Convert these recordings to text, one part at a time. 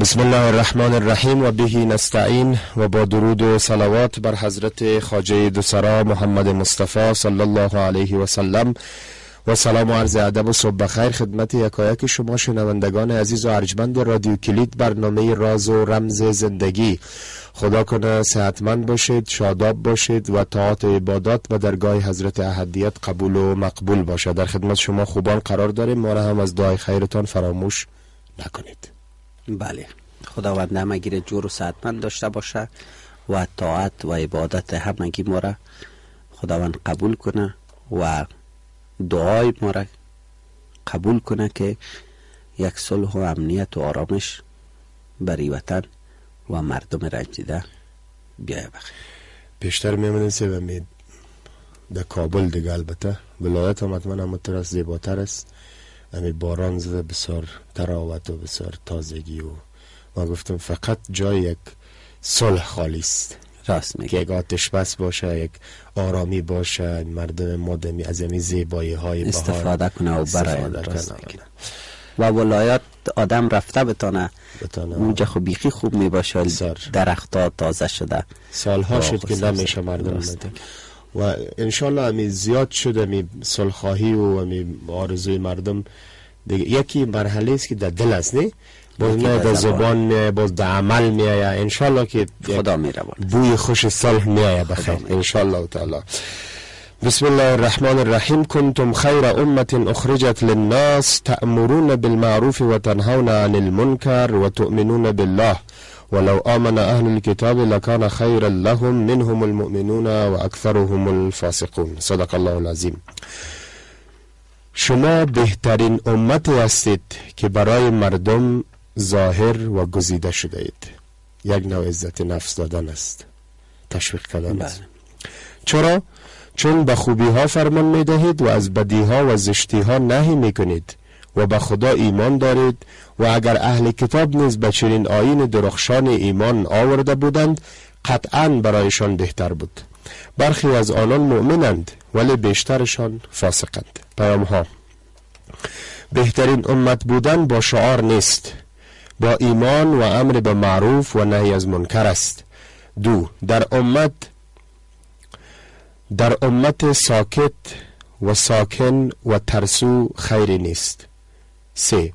بسم الله الرحمن الرحیم و بهی نستعین و با درود و صلوات بر حضرت خاجه دوسرا محمد مصطفی صلی الله علیه و سلم و سلام و عرض ادب و صبح بخیر خدمت یکایک شما شنوندگان عزیز و ارجمند رادیو کلید برنامه راز و رمز زندگی خدا کنه صحتمند باشید شاداب باشید و طاعت و عبادات و درگاه حضرت احدیت قبول و مقبول باشد در خدمت شما خوبان قرار داریم ما را هم از دعای خیرتان فراموش نکنید بله. خداوند همگی جور و صحتمند داشته باشه و طاعت و عبادت همگی ما را خداوند قبول کنه و دعای ما را قبول کنه که یک صلح و امنیت و آرامش بری وطن و مردم رنجیده بیای بخیر بیشتر میمونه سه و می در کابل دیگه البته. ولایت هم حتما از زیباتر است. امی باران زده بسیار تراوت و بسیار تازگی و ما گفتم فقط جای یک صلح خالی است. راست که یک آتش بس باشه یک آرامی باشه مردم مادمی از امی زیبایی های استفاده کنه و برای و ولایت آدم رفته بتانه. اونجا خب بیخی خوب می باشه درخت تازه شده. سالها شد که نمیشه مردم و انشالله امی زیاد شده امی صلحخواهی و امی آرزوی مردم دیگه. یکی مرحله است که در دل است نه؟ باز نه در زبان. باز در عمل میایه انشالله که خدا میره بوی خوش صلح میایه بخیر. انشالله تعالی. بسم الله الرحمن الرحیم. کنتم خیر امت اخرجت للناس تأمرون بالمعروف وتنهون عن المنكر وتؤمنون بالله. ولو آمن أهل الكتاب لكان خيرا لهم منهم المؤمنون وأكثرهم الفاسقون. صدق الله العظیم شما بهترین امت هستید که برای مردم ظاهر و گزیده شده اید. یک نوع عزت نفس دادن است. تشویق کردن است. چرا؟ چون به خوبی ها فرمان می دهید و از بدی ها و زشتی ها نهی می کنید و به خدا ایمان دارید و اگر اهل کتاب نیز به چنین آین درخشان ایمان آورده بودند قطعا برایشان بهتر بود. برخی از آنان مؤمنند ولی بیشترشان فاسقند. پیام ها بهترین امت بودن با شعار نیست. با ایمان و امر به معروف و نهی از منکر است. دو در امت در امت ساکت و ساکن و ترسو خیری نیست. سه.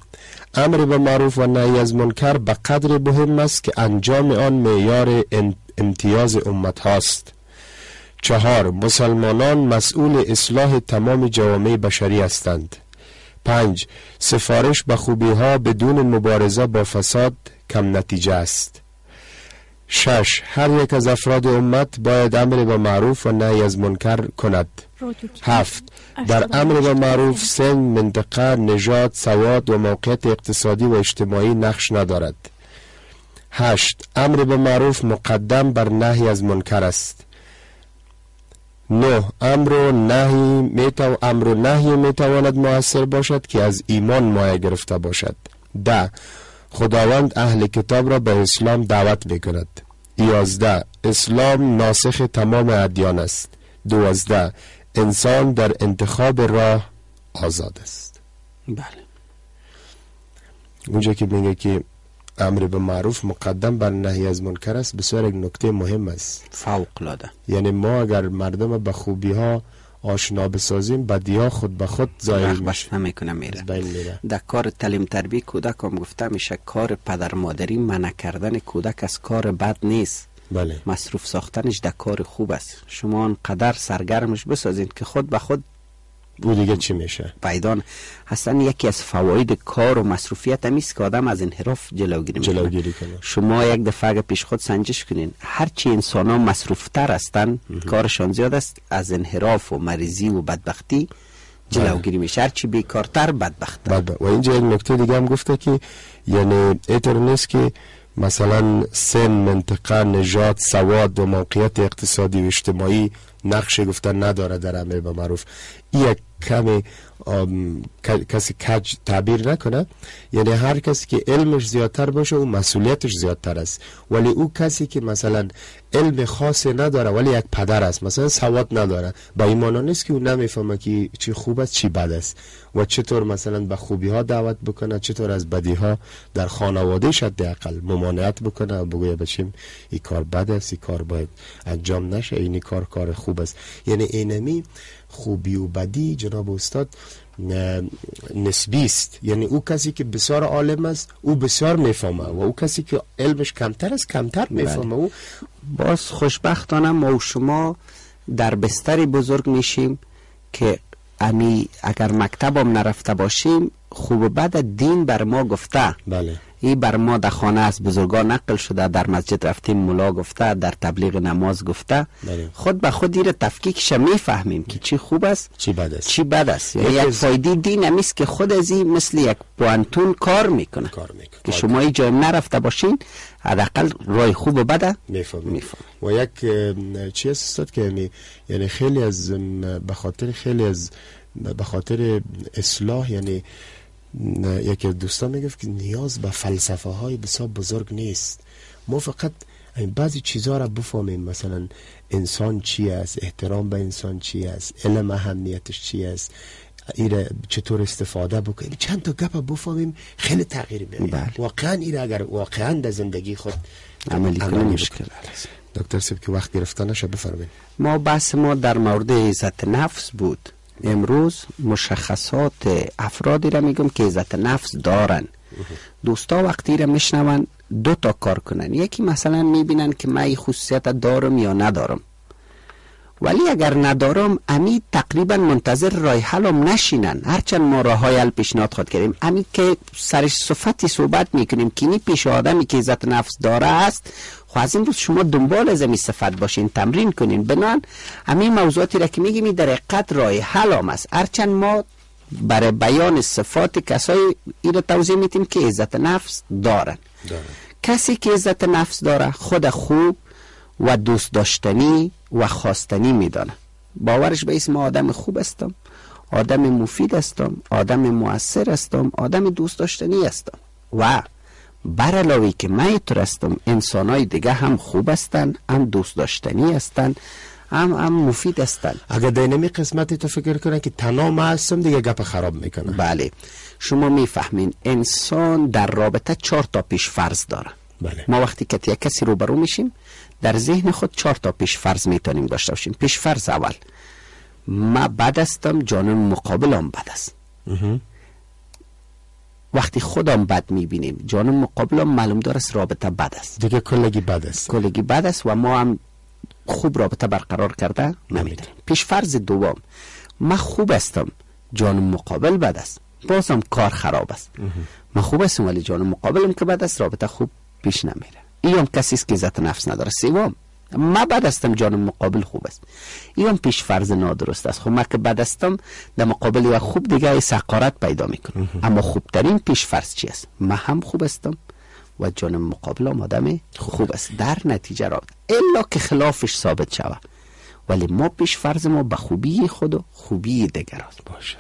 امر به معروف و نهی از منکر به قدر مهم است که انجام آن معیار امتیاز امت هاست. چهار مسلمانان مسئول اصلاح تمام جوامع بشری هستند. پنج سفارش به خوبی ها بدون مبارزه با فساد کم نتیجه است. شش. هر یک از افراد امت باید امر به معروف و نهی از منکر کند. هفت. در امر به معروف سن منطقه نژاد سواد و موقعیت اقتصادی و اجتماعی نقش ندارد. هشت. امر به معروف مقدم بر نهی از منکر است. نه. امر و نهی میتو امر و نهی می‌تواند موثر باشد که از ایمان مایه گرفته باشد. ده. خداوند اهل کتاب را به اسلام دعوت می‌کند. یازده اسلام ناسخ تمام ادیان است. دوازده انسان در انتخاب راه آزاد است. بله. اونجا که میگه که امر به معروف مقدم بر نهی از منکر است بسیار یک نکته مهم است. فوق العاده یعنی ما اگر مردم به خوبی ها آشنا بسازیم بدی ها خود به خود زایل میشه. نمی‌کنه میره. در کار تعلیم تربیه کودک هم گفته میشه کار پدر مادری منع کردن کودک از کار بد نیست. بله. مصروف ساختنش در کار خوب است. شما انقدر سرگرمش بسازید که خود به خود او دیگه چی میشه؟ پیدان هستن. یکی از فواید کار و مصروفیت همیست که آدم از انحراف جلوگیری جلوگیری کنه. شما یک دفعه پیش خود سنجش کنین هرچی انسان ها مصروف تر هستن کارشان زیاد است. از انحراف و مریضی و بدبختی جلوگیری بله. میشه. هرچی بیکارتر بدبخت بله. و اینجا یک نکته دیگه هم گفته که یعنی ایتر نیست که مثلا سن منطقه نجات سواد و موقعیت اقتصادی و اجتماعی نقش گفتن نداره در امر به معروف. یک کمی کسی کج تعبیر نکنه. یعنی هر کسی که علمش زیادتر باشه او مسئولیتش زیادتر است. ولی او کسی که مثلا علم خاصی نداره ولی یک پدر است مثلا سواد نداره با این نیست که او نمی‌فهمه که چی خوب است چی بد است. و چطور مثلا به خوبی ها دعوت بکنه چطور از بدی ها در خانواده شد اقل ممانعت بکنه و بگویه بچیم این کار بد است این کار باید انجام نشه این کار کار خوب است. یعنی اینمی خوبی و بدی جناب استاد نسبی است. یعنی او کسی که بسیار عالم است او بسیار می‌فهمه و او کسی که علمش کمتر است کمتر بله. می‌فهمه. او باز خوشبختانه ما و شما در بستری بزرگ میشیم که امی اگر مکتبم نرفته باشیم خوب و بد دین بر ما گفته. بله. این بر ما در خانه از بزرگان نقل شده در مسجد رفتیم ملا گفته در تبلیغ نماز گفته. بله. خود به خود ایره تفکیکش می‌فهمیم که چی خوب است چی بد است. چی بد است. یعنی یک فایده دین همیست که خود از این مثل یک پوانتون کار می‌کنه. کار می‌کنه. که شما این جای نرفته باشین حداقل رای خوب و بده. می‌فهمیم و یک چی است که یعنی خیلی از به خاطر خیلی از به خاطر اصلاح یعنی یکی از دوستان می‌گفت که نیاز به فلسفه های بسیار بزرگ نیست. ما فقط بعضی چیزها را بفهمیم. مثلا انسان چی است؟ احترام به انسان چی است؟ علم اهمیتش چی است؟ ایره چطور استفاده بکنیم؟ چند تا گپ بفهمیم خیلی تغییر میاد بله. واقعا ایره اگر واقعا در زندگی خود عملی کنیم. مشکل دکتر سیب که وقت گرفتن نشه بفرمایید. ما بحث ما در مورد عزت نفس بود. امروز مشخصات افرادی را میگم که عزت نفس دارن. دوستا وقتی را میشنون دو تا کار کنن. یکی مثلا می‌بینن که من خصوصیت دارم یا ندارم. ولی اگر ندارم امی تقریبا منتظر رای حلم نشینن. هرچند ما راه های حل پیشنهاد خود کردیم. امی که سرش صفتی صحبت می‌کنیم که پیش آدمی که عزت نفس داره است خب از این روز شما دنبال از صفت باشین تمرین کنین. بنان همین موضوعاتی را که میگیم در حقیقت راه حل هم است. هرچند ما برای بیان صفات کسایی این را توضیح میتیم که عزت نفس دارن. کسی که عزت نفس داره خود خوب و دوست داشتنی و خواستنی میدانه باورش به اسم آدم خوب هستم آدم مفید هستم آدم مؤثر هستم آدم دوست داشتنی هستم. و بر علاوه که من اینطور هستم انسان های دیگه هم خوب هستن هم دوست داشتنی هستن هم هم مفید هستن. اگر در نمی قسمتی تو فکر کنه که تنها ما هستم دیگه گپ خراب می‌کنه بله. شما می‌فهمین انسان در رابطه چهار تا پیش فرض داره. بله. ما وقتی که کسی روبرو میشیم در ذهن خود چهار تا پیش فرض می‌تونیم داشته باشیم. پیش فرض اول ما بد هستم جانم مقابلم بد است. وقتی خودم بد می‌بینیم جانم مقابلم معلوم دارست رابطه بد است. دیگه کلگی بد است. کلگی بد است و ما هم خوب رابطه برقرار کرده نمی‌دونیم پیش فرض دوم ما خوب هستم جانم مقابل بد است. بازم کار خراب است. ما خوب هستم ولی جانم مقابلم که بد است رابطه خوب پیش نمیره. این کسی است که عزت نفس نداره. سوم ما بد هستم جانم مقابل خوب است. این پیش فرض نادرست است. خب ما که بد هستم در مقابل و خوب دیگه سقارت پیدا می‌کنم. اما خوبترین پیش فرض چی است؟ ما هم خوب هستم و جانم مقابل آدم خوب. است. در نتیجه را الا که خلافش ثابت شود. ولی ما پیش فرض ما به خوبی خود و خوبی دیگر باشه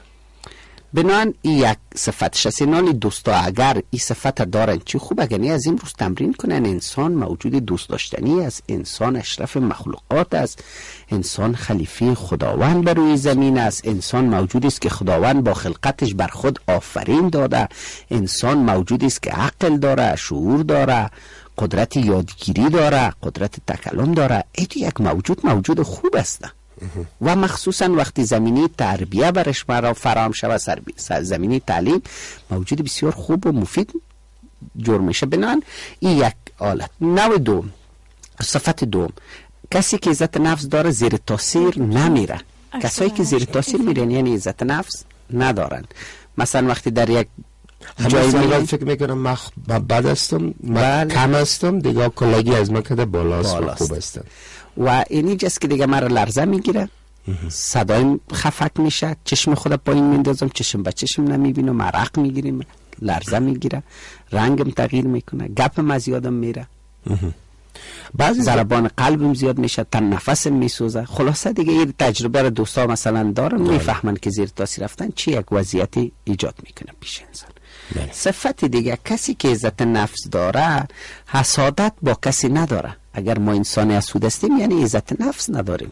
بنان یک صفت شسینان دوستا اگر این صفت دارن چی خوب؟ اگر از این روز تمرین کنن. انسان موجود دوست داشتنی است. انسان اشرف مخلوقات است. انسان خلیفه خداوند بر روی زمین است. انسان موجودی است که خداوند با خلقتش بر خود آفرین داده. انسان موجودی است که عقل داره شعور داره قدرت یادگیری داره قدرت تکلم داره. این یک موجود موجود خوب است. و مخصوصا وقتی زمینی تربیه برش مرا فرام شود زمینی تعلیم موجود بسیار خوب و مفید جور میشه. بنان این یک آلت. نوع دوم صفت دوم. کسی که عزت نفس داره زیر تاثیر نمیره. کسایی که زیر تاثیر میرن یعنی عزت نفس ندارن مثلا وقتی در یک جایی میگم فکر می‌کنم من بد هستم بله. کم هستم دیگه کلگی از من کده بالاست, بالاست. خوب هستم. و اینی جست که دیگه مرا لرزه می‌گیره. صدایم خفک میشه. چشم خود پایین میندازم. چشم به چشم نمی‌بینم. مرق می‌گیریم. لرزه می‌گیره. رنگم تغییر می‌کنه. گپم از یادم میره. بعضی ضربان قلبم زیاد میشه. تن نفسم میسوزه. خلاصه دیگه این تجربه رو دوستا مثلا دارن. بله. می‌فهمن که زیر تاثیر رفتن چی یک وضعیتی ایجاد می‌کنه پیش انسان. بله. صفت دیگه. کسی که عزت نفس داره حسادت با کسی نداره. اگر ما انسان حسود هستیم یعنی عزت نفس نداریم.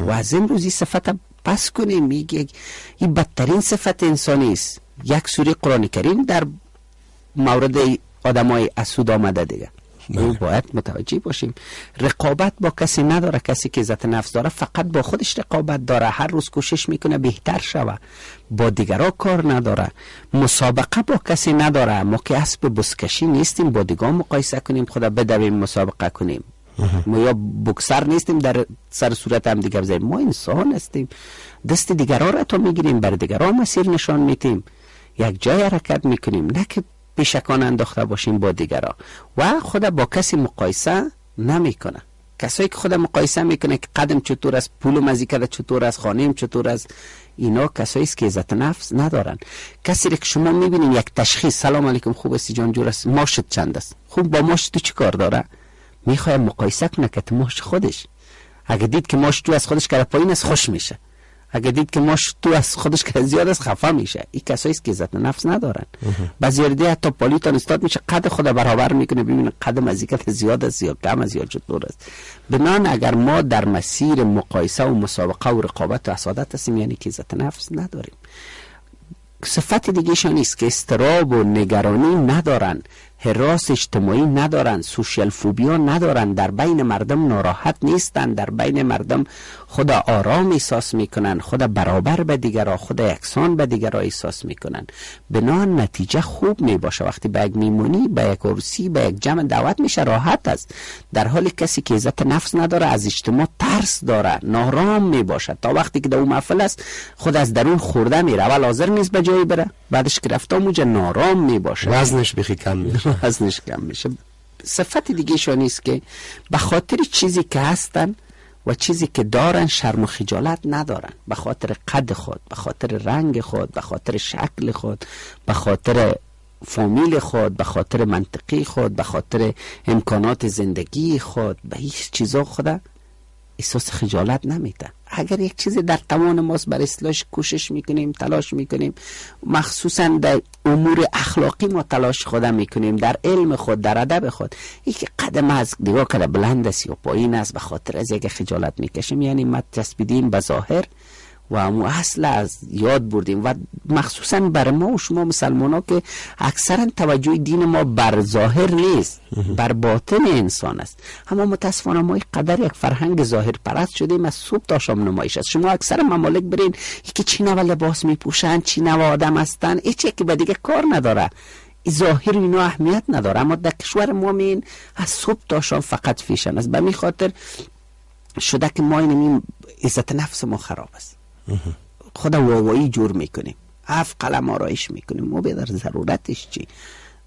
و از امروزی صفت پس کنیم. میگه این بدترین صفت انسانی است. یک سوری قرآن کریم در مورد آدمای اسود آمده دیگه. بله. باید متوجه باشیم. رقابت با کسی نداره. کسی که عزت نفس داره فقط با خودش رقابت داره. هر روز کوشش می‌کنه بهتر شوه. با دیگرا کار نداره. مسابقه با کسی نداره. ما که اسب بسکشی نیستیم. با دیگران مقایسه کنیم. خدا بدویم مسابقه کنیم. ما یا بکسر نیستیم. در سر صورت هم دیگر بزنیم. ما انسان هستیم. دست دیگران را تو می‌گیریم. بر دیگران مسیر نشان میتیم یک جای حرکت می‌کنیم. نه که پیشکان انداخته باشیم با دیگران. و خود با کسی مقایسه نمی‌کنه. کسایی که خود مقایسه می‌کنه که قدم چطور است پول مزیکه چطور است خانه چطور است اینا کسایی است که عزت نفس ندارن. کسی که شما می‌بینین یک تشخیص سلام علیکم خوب است جان جور است ماشت چند است؟ خوب با ماش تو چی کار داره؟ می‌خواد مقایسه کنه که ماش خودش. اگه دید که ماش تو از خودش کرده پایین است خوش میشه. اگه دید که ماش تو از خودش که زیاد است خفه میشه. این کسایی است که عزت نفس ندارن. بعضی حتی پالیتان استاد میشه قد خود برابر می‌کنه ببینه قد مزیکت زیاد است یا کم است یا چطور است. بنان اگر ما در مسیر مقایسه و مسابقه و رقابت و حسادت هستیم یعنی که عزت نفس نداریم. صفت دیگه نیست که استراب و نگرانی ندارن. حراس اجتماعی ندارن سوشیل فوبیا ندارن در بین مردم ناراحت نیستن در بین مردم خود آرام احساس می‌کنن خود برابر به دیگرا خود یکسان به دیگرا احساس می‌کنن بنا نتیجه خوب می‌باشه. وقتی به یک میمونی به یک عرسی به یک جمع دعوت میشه راحت است. در حالی کسی که عزت نفس نداره از اجتماع ترس داره نارام می‌باشه. تا وقتی که در اون محفل است خود از درون خورده میره. اول حاضر نیست به جایی بره بعدش که رفته موجه نارام می‌باشه. وزنش بخی کم میشه. وزنش کم میشه. صفت دیگه شانیست که به خاطر چیزی که هستن و چیزی که دارن شرم و خجالت ندارن. به خاطر قد خود به خاطر رنگ خود به خاطر شکل خود به خاطر فامیل خود به خاطر منطقی خود به خاطر امکانات زندگی خود به هیچ چیزا خود احساس خجالت نمیده. اگر یک چیزی در توان ماست بر اصلاحش کوشش می‌کنیم تلاش می‌کنیم مخصوصا در امور اخلاقی ما تلاش خودم می‌کنیم در علم خود در ادب خود. یکی قدم از دیگاه کده بلند است یا پایین است به خاطر از یک خجالت می‌کشیم یعنی ما تسبیدیم به ظاهر. و مو اصل از یاد بردیم و مخصوصا بر ما و شما مسلمان ها که اکثرا توجه دین ما بر ظاهر نیست بر باطن انسان است. اما متاسفانه ما قدر یک فرهنگ ظاهر پرست شدیم از صبح تا شام نمایش است. شما اکثر ممالک برین که چی نوع لباس میپوشن چی نوع آدم هستن ایچه که به دیگه کار نداره. ظاهر اینا اهمیت نداره. اما در کشور ما مین از صبح تا شام فقط فیشن است. به می خاطر شده که ما این عزت نفس ما خراب است. خود واوایی جور می‌کنیم. هفت قلم آرایش می‌کنیم. ما در ضرورتش چی؟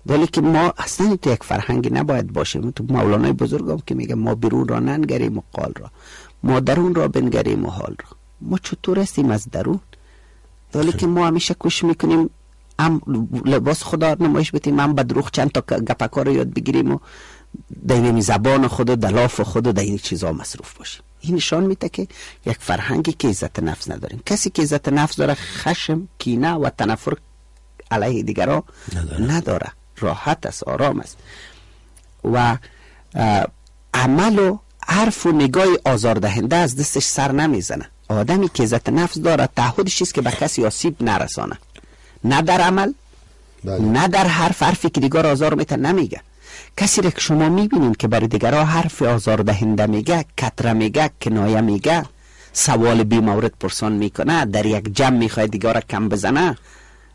ولی که ما اصلا تو یک فرهنگی نباید باشیم. تو مولانای بزرگم که میگه ما بیرون را ننگریم و قال را. ما درون را بنگریم و حال را. ما چطور هستیم از درون؟ ولی که ما همیشه کش می‌کنیم هم لباس خدا نمایش بتیم هم بدروخ چند تا گپکار یاد بگیریم و در زبان خود و دلاف خود و در این چیزا مصروف باشیم. این نشان میده که یک فرهنگی که عزت نفس نداریم. کسی که عزت نفس داره خشم کینه و تنفر علیه دیگران نداره. نداره. راحت است آرام است. و عمل و حرف و نگاه آزاردهنده از دستش سر نمی‌زنه. آدمی که عزت نفس داره تعهدش است که به کسی آسیب نرسانه. نه در عمل بله. نه در حرف حرفی که دیگر آزار میتن نمیگه. کسی را که شما می‌بینید که برای دیگرها حرف آزار دهنده میگه کتره میگه کنایه میگه سوال بی مورد پرسان می‌کنه در یک جمع می‌خواد دیگر کم بزنه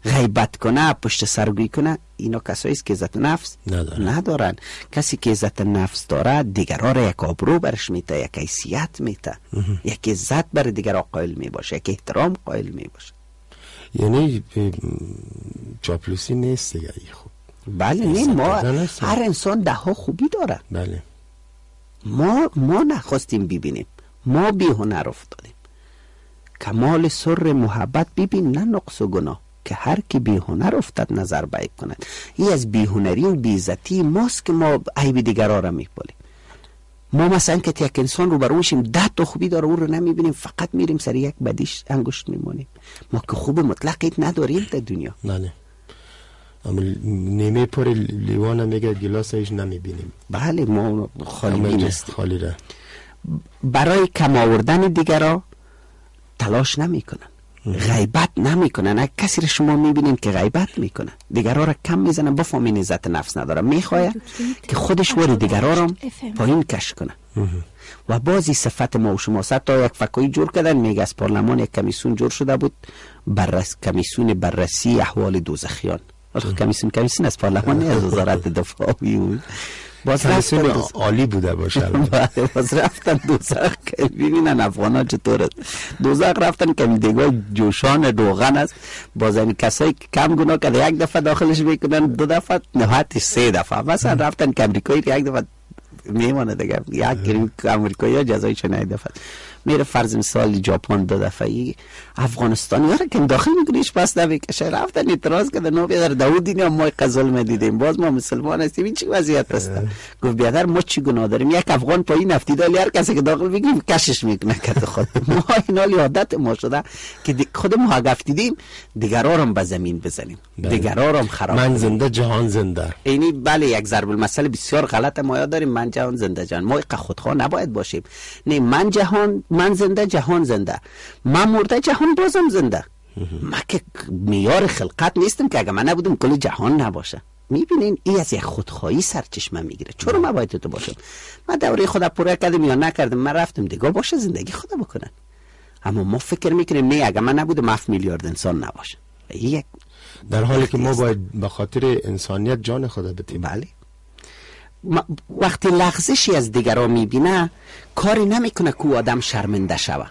غیبت کنه پشت سرگوی کنه اینا کسایی است که عزت نفس ندارن. ندارن. کسی که عزت نفس داره دیگرها را یک آبرو برش میته یک حیثیت میته یک عزت بر دیگرها قائل می‌باشه یک احترام قائل می‌باشه. یعنی چاپلوسی نیست دیگه. خوب بله نه ما هر انسان ده ها خوبی داره. بله. ما ما نخواستیم ببینیم. ما بی هنر افتادیم. کمال سر محبت ببین نه نقص و گناه. که هر کی بی هنر افتاد نظر بیب کند. این از بی هنری و بی ذاتی ماست که ما عیب دیگرها را میپالیم ما مثلا که یک انسان رو بروشیم ده تا خوبی داره او رو نمی‌بینیم فقط میریم سر یک بدیش انگشت میمونیم. ما که خوب مطلق نداریم در دنیا. بله. اما نیمه پر لیوان میگه گلاس ایش نمی‌بینیم. بله ما خالی بین خالی را برای کم آوردن دیگرا تلاش نمی‌کنن. غیبت نمی‌کنن. اگه کسی رو شما می‌بینین که غیبت می‌کنن دیگرا را کم می‌زنن. بفهمین عزت نفس نداره می‌خواه که خودش وری دیگرا را پایین کش کنه. و بازی صفت ما و شما. تا یک فکایی جور کردن. میگه از پارلمان یک کمیسون جور شده بود. بررس کمیسون بررسی احوال دوزخیان. کمیسون کمیسون از پارلمان از وزارت دفاع بود. باز رفتن عالی بوده باشه بله، باز رفتن دوزخ که ببینن افغان ها چطور دوزخ رفتن که دیگه جوشان روغن است. باز این کسایی که کم گناه کرده یک دفعه داخلش می‌کنن دو دفعه نهایتش سه دفعه. مثلا رفتن که امریکایی یک دفعه میمانه دیگه. یک امریکایی ها جزایش نه دفعه. میره فرض مثال ژاپن دو دفعه افغانستان یاره که داخل میکنیش پس نمی‌کشه. رفتن اعتراض کرده نو بیادر دو دینی ما ظلم دیدیم. باز ما مسلمان هستیم. این چی وضعیت است؟ گفت بیادر ما چی گناه داریم؟ یک افغان پایین نفتی دالی هر کسی که داخل بگیم کشش می‌کنه. کت خود. ما این عادت ما شده که خود ما اگه دیدیم دیگرا رو به زمین بزنیم. بله. دیگرا رو خراب من زنده جهان زنده. اینی بله یک ضرب المثل بسیار غلط ما یاد داریم. من جهان زنده جهان ما خودخواه نباید باشیم. نه من جهان من زنده جهان زنده. من مرده جهان بازم زنده. ما که میار خلقت نیستم که اگه من نبودم کل جهان نباشه. می‌بینین این از یک خودخواهی سرچشمه می‌گیره. چرا من باید تو باشم؟ من دوره خدا پوره کردم یا نکردم؟ من رفتم دیگه باشه زندگی خدا بکنن اما ما فکر می‌کنیم نه اگه من نبودم 7 میلیارد انسان نباشه. یک در حالی که ما باید به خاطر انسانیت جان خدا بتیم. بله. وقتی لغزشی از دیگران می‌بینه کاری نمی‌کنه که آدم شرمنده شوه.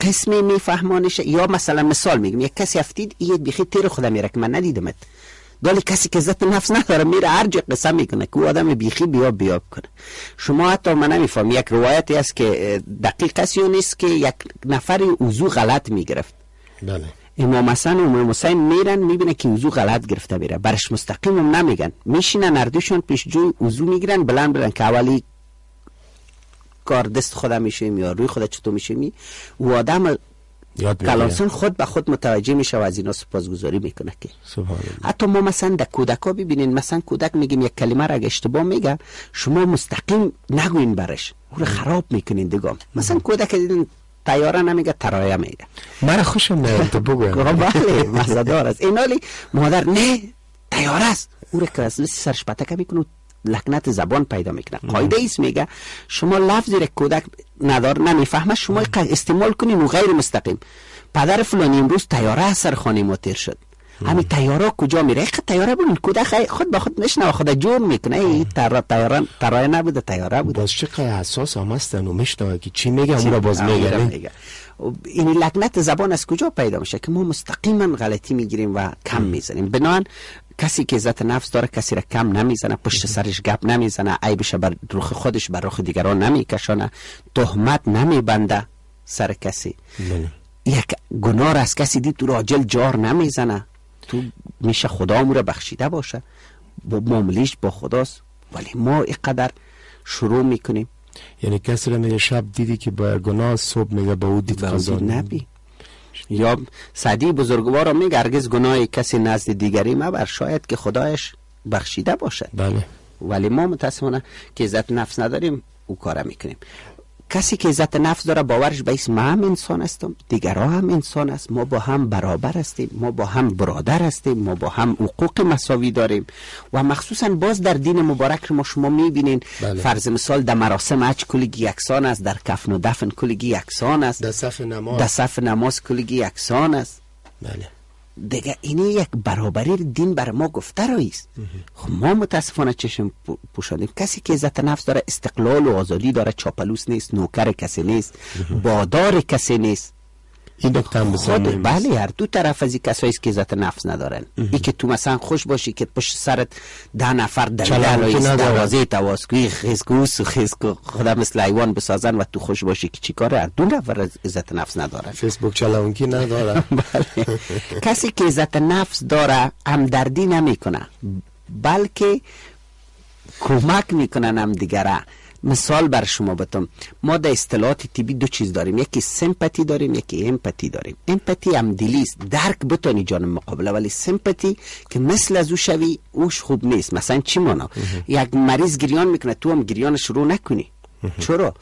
قسمی میفهمانش یا مثلا مثال میگم یک کسی افتید یه بیخی تیر خودم میره که من ندیدمت. گالی کسی که عزت نفس نداره میره هر جا قسم می‌کنه که آدم بیخی بیاب بیاب کنه. شما حتی من نمیفهم یک روایتی است که دقیق کسی نیست که یک نفر اوزو غلط می‌گرفت. بله. امام حسن و امام حسین میرن می‌بینه که وضو غلط گرفته میره. برش مستقیم هم نمیگن. میشینن اردوشون پیش جوی وضو می‌گیرن بلند بلند که اولی کار دست خودم میشه یا روی خود چطور میشه می و آدم کلانسان خود به خود متوجه میشه و از اینا سپاسگزاری می‌کنه که. حتی ما مثلا در کودک ها ببینین مثلا کودک میگیم یک کلمه را اگه اشتباه میگه شما مستقیم نگوین برش. او خراب می‌کنین دیگه مثلا کودک دیدین تیاره نمیگه ترایه میگه. من خوشم میاد تو بگو. بله مزدار است. این حالی مادر نه تیاره است. او را که از سرش پتکه می‌کنه لکنت زبان پیدا می‌کنه. قاعده ایست میگه شما لفظی را کودک ندار نمی‌فهمه شما استعمال کنین و غیر مستقیم. پدر فلانی امروز تیاره سر خانه ما تیر شد. همین تیاره کجا میره؟ ایخ تیاره بود کودک خود به خود میشنه خود جور می‌کنه. ای تیاره تیاره نبوده تیاره بود باز چقدر حساس هم هستن و میشنه که چی میگه اون باز میگه این لکنت زبان از کجا پیدا میشه؟ که ما مستقیما غلطی می‌گیریم و کم می‌زنیم. بنان کسی که عزت نفس داره کسی را کم نمی‌زنه پشت سرش گپ نمی‌زنه عیبش بر روخ خودش بر روخ دیگران نمیکشانه تهمت نمیبنده سر کسی. بله. یک گناه از کسی دید تو راجل جار نمی‌زنه. تو میشه خدا را بخشیده باشه. با معاملیش با خداست. ولی ما اینقدر شروع می‌کنیم. یعنی کسی را میگه شب دیدی که با گناه صبح میگه با او دید قضا نبی. یا سعدی بزرگوار میگه هرگز گناه کسی نزد دیگری مبر. شاید که خدایش بخشیده باشه. بله. ولی ما متاسفانه که عزت نفس نداریم او کار می‌کنیم. کسی که عزت نفس داره باورش به اسم هم انسان هستم. دیگرها هم انسان است ما با هم برابر هستیم. ما با هم برادر هستیم. ما با هم حقوق مساوی داریم. و مخصوصا باز در دین مبارک ما شما می‌بینین. بله. فرض مثال در مراسم اج کلگی یکسان است. در کفن و دفن کلگی یکسان است. در صف نماز. در صف نماز کلگی یکسان است. بله. دیگه اینه یک برابری دین بر ما گفته است خب ما متاسفانه چشم پوشانیم کسی که عزت نفس داره استقلال و آزادی داره چاپلوس نیست نوکر کسی نیست بادار کسی نیست. این دکتر خود بله هر دو طرف از این کسایی که عزت نفس ندارن. ای که تو مثلا خوش باشی که پشت سرت ده نفر دلیل دروازه تواسکوی خیزگوس و خیزگو خدا مثل ایوان بسازن و تو خوش باشی که چیکاره هر دو نفر از عزت نفس ندارن. فیسبوک چلاونکی نداره؟ بله. کسی که عزت نفس داره همدردی نمی‌کنه. بلکه کمک می‌کنن هم دیگره. مثال بر شما بتم. ما در اصطلاحات تیبی دو چیز داریم. یکی سمپاتی داریم یکی امپاتی داریم. امپاتی هم دلیست درک بتانی جانب مقابله. ولی سمپاتی که مثل از او شوی اوش خوب نیست. مثلا چی مانا؟ یک مریض گریان می‌کنه تو هم گریان شروع نکنی. چرا؟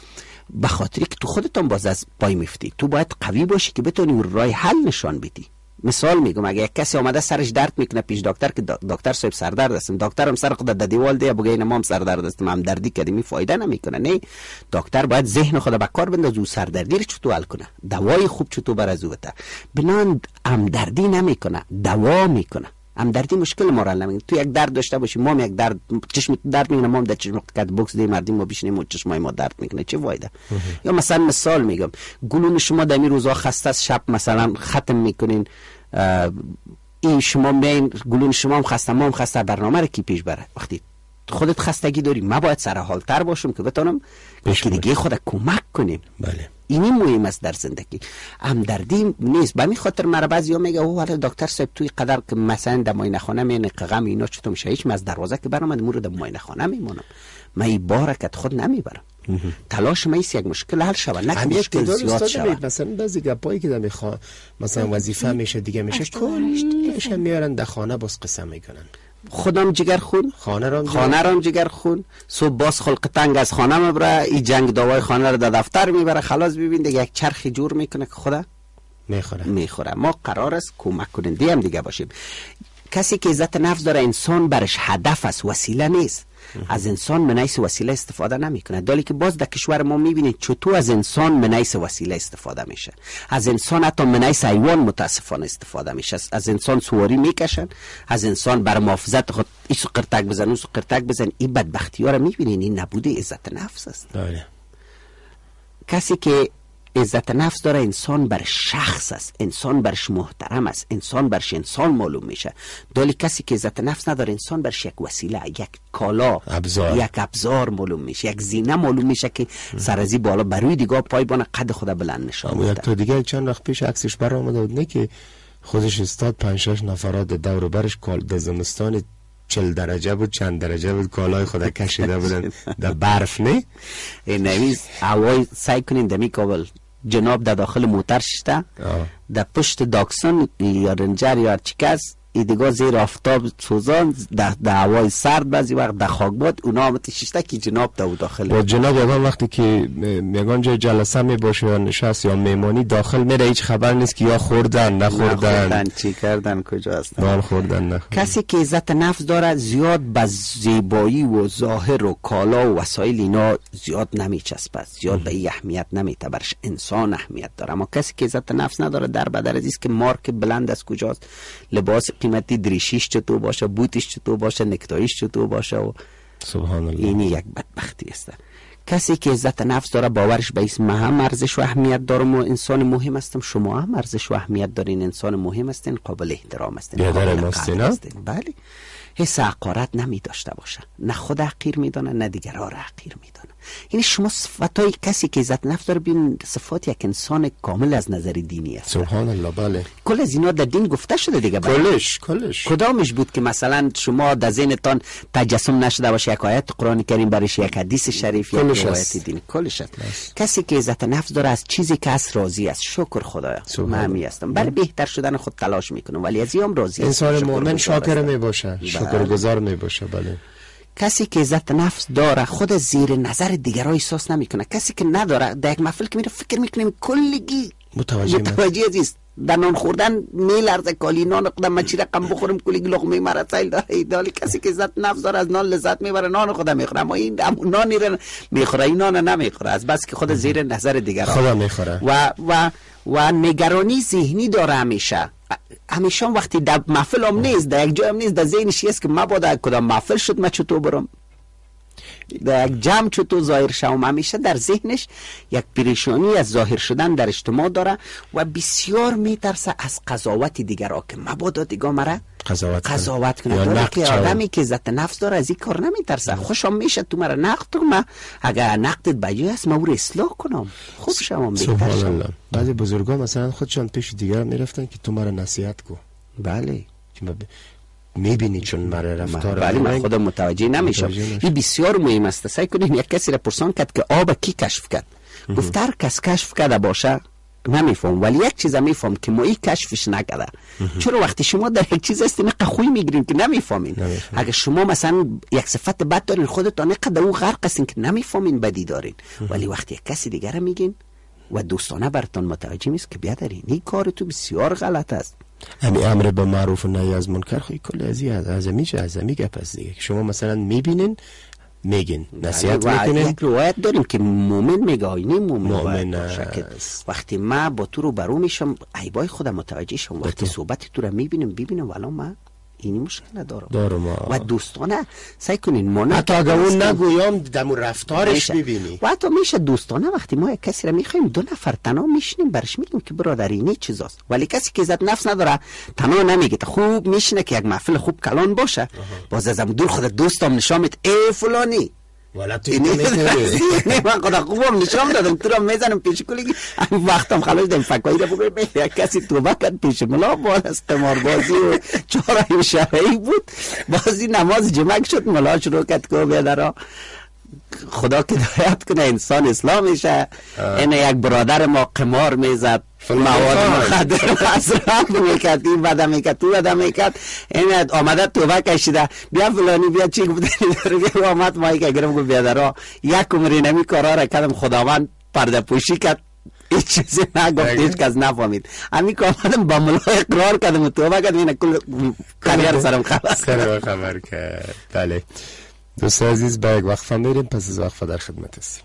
به خاطری که تو خودتان باز از پای میفتی. تو باید قوی باشی که بتونی رای حل نشان بدی. مثال میگم اگه یک کسی آمده سرش درد می‌کنه پیش دکتر که دکتر صاحب سردرد هستم دکتر هم سر خود در دیوال ده بگه ما هم سردرد هستم هم دردی کردی فایده نمی‌کنه. نه دکتر باید ذهن خود به کار بندازه او سردردی رو چطور حل کنه؟ دوای خوب چطور بر از او بده بنان هم دردی نمی‌کنه دوا می‌کنه. هم دردی مشکل ما را تو یک درد داشته باشی ما یک درد چشم درد می‌کنه ما در چشم کد بوکس دی مردیم ما بیشنیم و چشمای ما درد می‌کنه. چه وایده یا مثلا مثال میگم گلون شما در روزا خسته شب مثلا ختم می‌کنین. این شما میین گلون شما هم خسته ما هم خسته برنامه رو کی پیش بره؟ وقتی خودت خستگی داری ما باید سر حال تر باشم که بتونم که دیگه خود کمک کنیم. بله. اینی مهم است در زندگی. دردی نیست. به می خاطر مرا بعضی میگه او حالا دکتر صاحب توی قدر که مثلا در ماینه خانه می غم اینا چطور میشه؟ هیچ از دروازه که برام مورد ماینه خانه میمونم. من این بارکت خود نمی‌برم. تلاش میسی یک مشکل حل شود نه مشکل زیاد شود. مثلا بعضی گپایی که در مثلا وظیفه میشه دیگه میشه کلش میارن در خانه باز قسم می‌کنن. خودم جگر خون؟ خانه رام خانه رام جگر خون. صبح باز خلق تنگ از خانه مبره ای جنگ داوای خانه رو در دفتر می‌بره خلاص ببین دیگه یک چرخی جور می‌کنه که خدا می‌خوره. می‌خوره. ما قرار است کمک کننده هم دیگه باشیم. کسی که عزت نفس داره انسان برش هدف است وسیله نیست. از انسان منیس وسیله استفاده نمی‌کنه. دالی که باز در کشور ما می‌بینید چطور از انسان منیس وسیله استفاده میشه. از انسان حتی منیس حیوان متاسفانه استفاده میشه. از انسان سواری می‌کشن. از انسان بر محافظت خود ایسو قرتک بزن اوسو قرتک بزن. این بدبختی ها رو می‌بینید این نبوده عزت نفس است. بله. کسی که عزت نفس داره انسان بر شخص است انسان برش محترم است انسان برش انسان معلوم میشه. دالی کسی که عزت نفس نداره انسان برش یک وسیله یک کالا ابزار. یک ابزار معلوم میشه یک زینه معلوم میشه که سرزی بالا بروی دیگه پای بانه قد خدا بلند نشان یک تو دیگه چند وقت پیش عکسش بر آمده بود نه که خودش استاد پنج شش نفرات دور برش کال در زمستان چل درجه بود چند درجه بود کالای خدا کشیده بودن در برف نه؟ این نویز هوای سعی کنین دمی کابل جناب در داخل موتر شده در پشت داکسون یا رنجر یا ای دیگه زیر آفتاب سوزان در هوای سرد بعضی وقت در خاک بود اونا هم ششته که جناب در داخل. با جناب یادم وقتی که میگن جای جلسه می باشه یا نشست یا میمانی داخل میره هیچ خبر نیست که یا خوردن نخوردن. نخوردن چی کردن کجا هستن. نان خوردن نخوردن. کسی که عزت نفس داره زیاد به زیبایی و ظاهر و کالا و وسایل اینا زیاد نمیچسبه. زیاد به این اهمیت نمیته برش انسان اهمیت داره. اما کسی که عزت نفس نداره در بدر است که مارک بلند از کجاست لباس قیمتی دریشیش چطور باشه بوتش چطور باشه نکتایش چطور باشه و سبحان الله اینی یک بدبختی است کسی که عزت نفس داره باورش به اسم هم ارزش و اهمیت دارم و انسان مهم هستم شما هم ارزش و اهمیت دارین انسان مهم هستین قابل احترام هستین قابل هستین بله حس حقارت نمی داشته باشه نه خود حقیر میدانه نه دیگرها را حقیر میدانه یعنی شما صفتای کسی که عزت نفس داره بین صفات یک انسان کامل از نظر دینی است. سبحان الله بله. کل از اینا در دین گفته شده دیگه بله. کلش کلش. کدامش بود که مثلا شما در ذهنتان تجسم نشده باشه یک آیت قرآن کریم برش یک حدیث شریف یک روایت دین کلش است. کسی که عزت نفس داره از چیزی که از راضی است. شکر خدایا من همی هستم. بله بهتر شدن خود تلاش می‌کنم ولی از هم راضی انسان مؤمن شاکر می باشه شکرگزار می باشه بله. کسی که عزت نفس داره خود زیر نظر دیگر احساس نمی‌کنه. کسی که نداره در یک محفل که میره فکر می‌کنه کلگی متوجه, متوجه است در نان خوردن میلرزه کالی نان خودم من چی رقم بخورم کلی لقمه مرا سایل داره. ایدالی کسی که عزت نفس داره از نان لذت می‌بره. نان خودم می‌خوره. اما این نانی رو می‌خوره. این نان نمی‌خوره. از بس که خود زیر نظر دیگر خدا می‌خوره. و و و نگرانی ذهنی داره همیشه. همیشه وقتی در محفل هم نیست در یک جای هم نیست در ذهنش است که ما باید کدام محفل شد ما چطور برم؟ در یک جمع چطور ظاهر شوم. همیشه در ذهنش یک پریشانی از ظاهر شدن در اجتماع داره و بسیار میترسه از قضاوت دیگر که مبادا دیگه مرا قضاوت قضاوت کنه. داره که آدمی که عزت نفس داره از این کار نمیترسه. خوشم میشه تو مرا نقد کنم اگر نقدت بجای است ما او اصلاح کنم. خوب شوم بهتر شوم بعضی بزرگان مثلا خودشان پیش دیگر می‌رفتن که تو مرا نصیحت کو. بله. می‌بینی چون مرا رفتار ولی من خودم متوجه نمیشم. این بسیار مهم است. سعی کنین یک کسی را پرسان کرد که آب کی کشف کرد. گفت هر کس کشف کرده باشه نمیفهم. ولی یک چیز میفهم که ما این کشفش نکرده. چرا وقتی شما در یک چیز نقه خوی می‌گیرین که نمی‌فهمین؟ اگر شما مثلا یک صفت بد دارین خودتان نقه او غرق هستین که نمی‌فهمین بدی دارین. ولی وقتی یک کسی دیگر میگین و دوستانه برتون متوجه میست که بیادرین این کار تو بسیار غلط است. امی امر به معروف و نهی از منکر خیلی کل از از میشه از گپ است دیگه. شما مثلا می‌بینین میگین نصیحت می‌کنین. یک روایت داریم که مومن میگه آینه مومن, وقتی ما با تو رو برو میشم عیبای خودم متوجه شم وقتی صحبت تو رو می‌بینم ببینم ولی ما اینی مشکل ندارم. دارم و دوستانه سعی کنین ما حتی اگر اون نگویم دم رفتارش ببینی و حتی میشه دوستانه وقتی ما یک کسی را می‌خوایم دو نفر تنها میشنیم برش میگیم که برادر اینه چیزاست. ولی کسی که عزت نفس نداره تنها نمیگه. خوب میشنه که یک محفل خوب کلان باشه. باز از دور خود دوستم نشان میده ای فلانی والا تو من خدا خوبم نشام دادم تو را می‌زنم پیش کلی وقتم خلاص دم فکایی رو بگم یک کسی تو کرد پیش ملا بال از قمار بازی و چهار شرعی بود بازی نماز جمعک شد ملا شروع کرد که بیادرا خدا که دایت کنه انسان اسلام میشه. این یک برادر ما قمار می‌زد. مواد مخدر مصرف می‌کرد این بده می‌کرد تو بده می‌کرد. این آمده توبه کشیده. بیا فلانی بیا چی گفته؟ بیا آمد مایی که گرم گفت بیادرا یک عمری نمی کارا را کردم خداوند پرده پوشی کرد. هیچ چیزی نگفت هیچ کس نفهمید. همین که آمدم با ملا اقرار کردم توبه کردم این کل کریر سرم خلاص خبر کرد. بله. دوست عزیز به یک وقفه میریم پس از وقفه در خدمت هستیم.